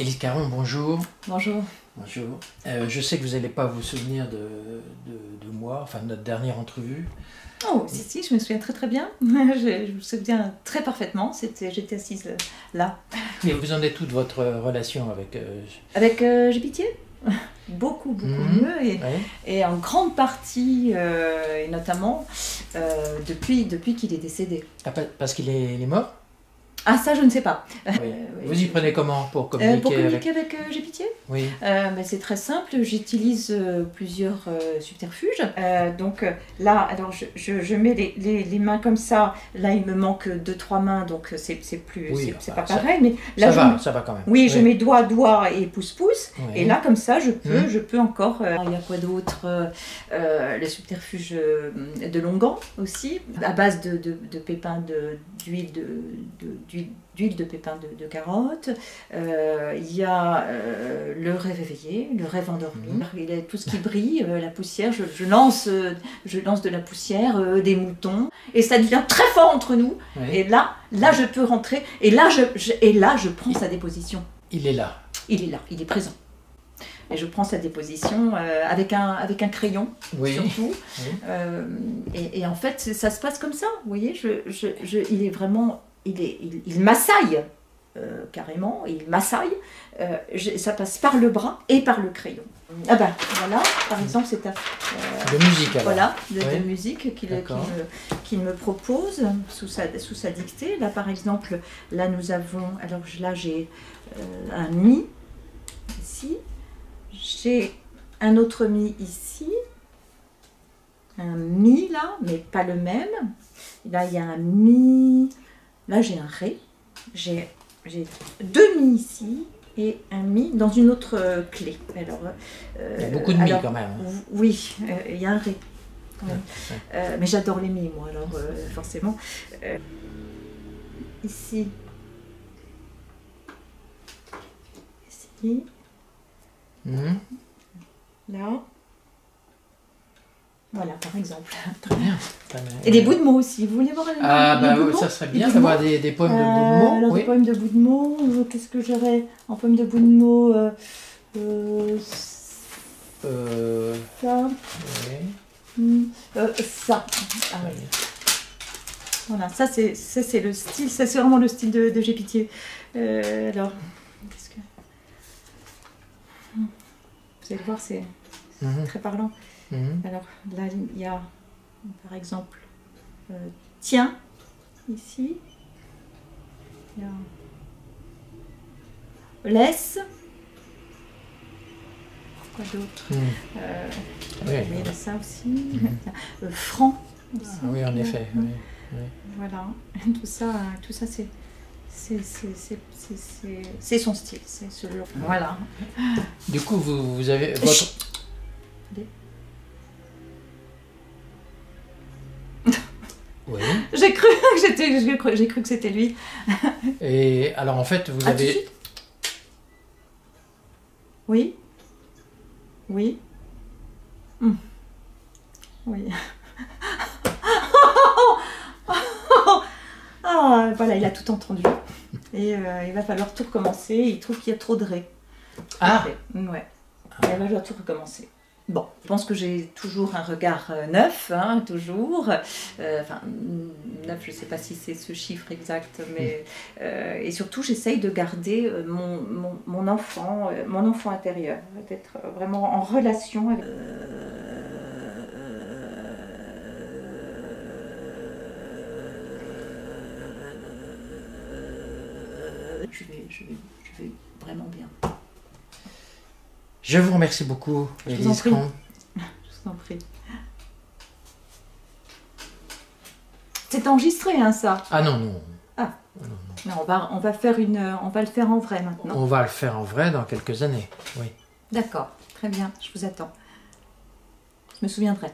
Élise Caron, bonjour. Bonjour. Bonjour. Euh, je sais que vous n'allez pas vous souvenir de, de, de moi, enfin de notre dernière entrevue. Oh, si, si, je me souviens très très bien. je, je me souviens très parfaitement. J'étais assise euh, là. Mais vous en êtes toute votre relation avec. euh, Avec euh, J'ai pitié Beaucoup, beaucoup Mhm. mieux. Et, ouais et en grande partie, et notamment, depuis, depuis qu'il est décédé. Ah, pa- Parce qu'il est, il est mort? Ah, ça, je ne sais pas. Oui. Vous y prenez comment pour Euh, communiquer, pour avec. communiquer avec, euh, J'ai pitié? Oui. Euh, ben, c'est très simple, j'utilise euh, plusieurs euh, subterfuges. Euh, donc euh, là, alors je, je- je mets les, les- les mains comme ça. Là, il me manque deux trois mains, donc euh, c'est c'est plus, Oui, c'est- c'est enfin, pas ça- pareil. Mais là, ça je va, ça va quand même. oui, je mets doigt doigt et pouce pouce. Et là, comme ça, je peux, Mhm. je peux encore. euh, il y a quoi d'autre Euh, euh, Le subterfuge euh, de longan aussi, à base de, de, de pépins de- d'huile de, de, d'huile de pépins de, de carotte. Euh, il y a euh, le rêve éveillé, le rêve endormi. Mhm. Il y a tout ce qui brille, euh, la poussière. Je, je lance, je lance de la poussière, des moutons, et ça devient très fort entre nous. Oui. Et là, là, je peux rentrer. Et là, je, je- et là, je prends sa déposition. Il est là. Il est là, il est présent. Et je prends sa déposition euh, avec, un, avec un crayon, Oui. surtout. Oui. Euh, et, et en fait, ça se passe comme ça, vous voyez. Je, je, je- il est vraiment. Il, est, il, il m'assaille, euh, carrément. Il m'assaille. Euh, je- ça passe par le bras et par le crayon. Ah ben, voilà, par exemple, c'est un. euh, De musique alors. voilà, de, de Oui. musique qu'il me, propose sous sa, sous sa dictée. Là, par exemple, là, nous avons. Alors, là, j'ai euh, un mi ici. J'ai un autre mi ici. Un mi là, mais pas le même. Là, il y a un mi. Là, j'ai un ré. J'ai deux mi ici et un mi dans une autre euh, clé. Alors, euh, Il y a beaucoup de mi alors, quand même. hein. oui, euh, il y a un ré. quand même. Ouais. Mais j'adore les mi, moi, alors forcément. Ici. Ici. Mhm. Là. Voilà, par exemple. Très bien. Et des bouts de mots aussi. Vous voulez voir les, Ah les bah bouts de oui, mots ça serait bien d'avoir des, des poèmes de Euh, bouts de mots. alors, oui. des poèmes de bouts de mots, euh, qu'est-ce que j'aurais en poème de bouts de mots euh, euh, Euh, Ça. oui. hmm, euh, ça. Ah oui. Voilà, ça c'est ça, c'est le style, ça c'est vraiment le style de, de J'ai pitié. Euh, alors, qu'est-ce que. Hmm. Vous allez voir, c'est Mhm. très parlant. Mhm. Alors là, il y a par exemple euh, tiens, ici. Il y a laisse. Quoi d'autre Mhm. Euh, Oui. oui, il y a ça aussi. Euh, franc. aussi. Ah oui, en effet. oui. Voilà, tout ça, tout ça c'est- c'est son style, c'est ce genre. Voilà. Du coup, vous, vous avez votre. Oui. J'ai cru que j'étais, j'ai cru, que c'était lui. Et alors en fait, vous Ah, tout de avez. suite Oui. Oui. Hmm. Oui. ah, voilà, il a tout entendu. Et euh, il va falloir tout recommencer. Il trouve qu'il y a trop de ré. Ah Ouais. Il va falloir tout recommencer. Bon, je pense que j'ai toujours un regard euh, neuf, hein, toujours. Euh, Enfin, mm, neuf, je ne sais pas si c'est ce chiffre exact, mais. euh, et surtout, j'essaye de garder mon, mon, mon enfant, mon enfant intérieur, d'être vraiment en relation avec. Je vais, je, vais, je vais vraiment bien. Je vous remercie beaucoup, Je vous en prie. Je vous en prie. C'est enregistré, hein, ça? Ah non, non. Non, on va, on va faire une, on va le faire en vrai maintenant. On va le faire en vrai dans quelques années. Oui. D'accord, très bien, je vous attends. Je me souviendrai.